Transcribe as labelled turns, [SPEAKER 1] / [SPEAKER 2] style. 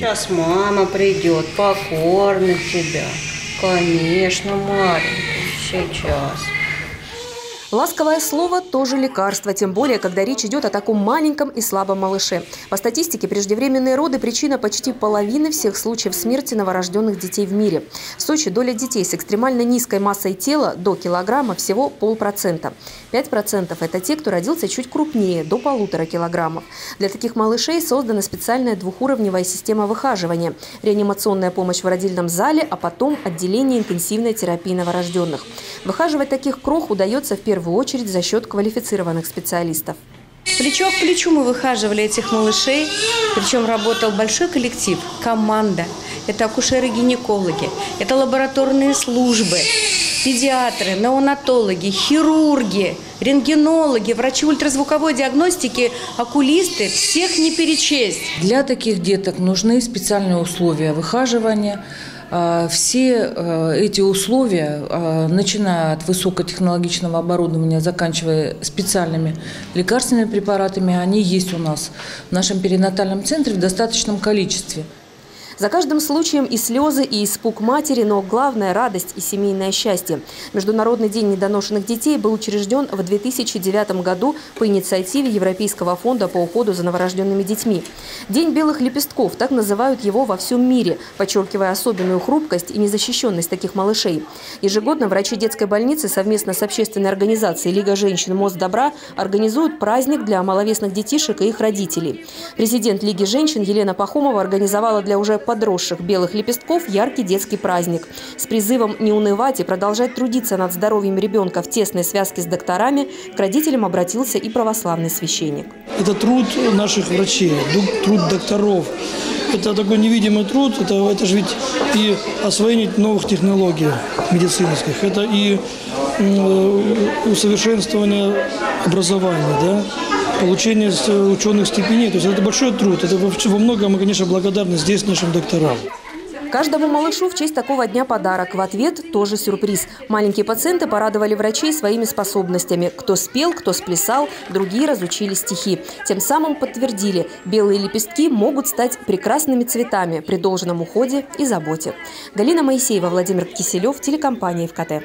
[SPEAKER 1] Сейчас мама придет, покормит тебя. Конечно, маленький, сейчас.
[SPEAKER 2] Ласковое слово – тоже лекарство, тем более, когда речь идет о таком маленьком и слабом малыше. По статистике, преждевременные роды – причина почти половины всех случаев смерти новорожденных детей в мире. В Сочи доля детей с экстремально низкой массой тела до килограмма всего полпроцента. Пять процентов – это те, кто родился чуть крупнее, до полутора килограммов. Для таких малышей создана специальная двухуровневая система выхаживания, реанимационная помощь в родильном зале, а потом отделение интенсивной терапии новорожденных. Выхаживать таких крох удается в первую очередь за счет квалифицированных специалистов.
[SPEAKER 3] Плечо к плечу мы выхаживали этих малышей, причем работал большой коллектив, команда. Это акушеры-гинекологи, это лабораторные службы, педиатры, неонатологи, хирурги, рентгенологи, врачи ультразвуковой диагностики, окулисты, всех не перечесть.
[SPEAKER 4] Для таких деток нужны специальные условия выхаживания, все а, эти условия, а, начиная от высокотехнологичного оборудования, заканчивая специальными лекарственными препаратами, они есть у нас в нашем перинатальном центре в достаточном количестве.
[SPEAKER 2] За каждым случаем и слезы, и испуг матери, но главное – радость и семейное счастье. Международный день недоношенных детей был учрежден в 2009 году по инициативе Европейского фонда по уходу за новорожденными детьми. День белых лепестков – так называют его во всем мире, подчеркивая особенную хрупкость и незащищенность таких малышей. Ежегодно врачи детской больницы совместно с общественной организацией «Лига женщин Мост добра» организуют праздник для маловесных детишек и их родителей. Президент Лиги женщин Елена Пахомова организовала для уже подросших белых лепестков яркий детский праздник. С призывом не унывать и продолжать трудиться над здоровьем ребенка в тесной связке с докторами к родителям обратился и православный священник.
[SPEAKER 5] Это труд наших врачей, труд докторов. Это такой невидимый труд, это, это же ведь и освоение новых технологий медицинских, это и усовершенствование образования, да, получение ученых степеней. То есть это большой труд. Это во многом мы, конечно, благодарны здесь нашим докторам.
[SPEAKER 2] Каждому малышу в честь такого дня подарок. В ответ тоже сюрприз. Маленькие пациенты порадовали врачей своими способностями. Кто спел, кто сплясал, другие разучили стихи. Тем самым подтвердили, белые лепестки могут стать прекрасными цветами при должном уходе и заботе. Галина Моисеева, Владимир Киселев, телекомпания ВКТ.